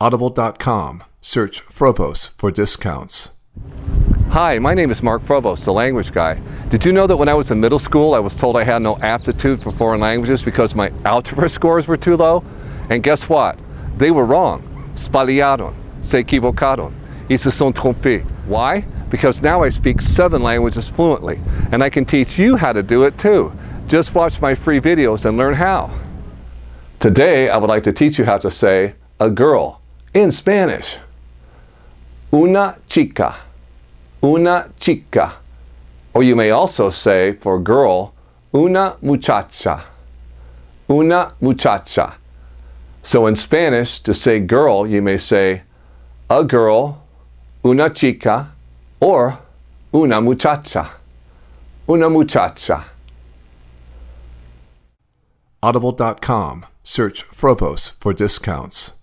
Audible.com. Search Frobose for discounts. Hi, my name is Mark Frobose, the language guy. Did you know that when I was in middle school, I was told I had no aptitude for foreign languages because my algebra scores were too low? And guess what? They were wrong. Spaliaron, se equivocaron, y se son trompés. Why? Because now I speak seven languages fluently, and I can teach you how to do it too. Just watch my free videos and learn how. Today, I would like to teach you how to say a girl in Spanish. Una chica. Una chica. Or you may also say for girl, una muchacha. Una muchacha. So in Spanish, to say girl, you may say a girl, una chica, or una muchacha. Una muchacha. Audible.com. Search Frobose for discounts.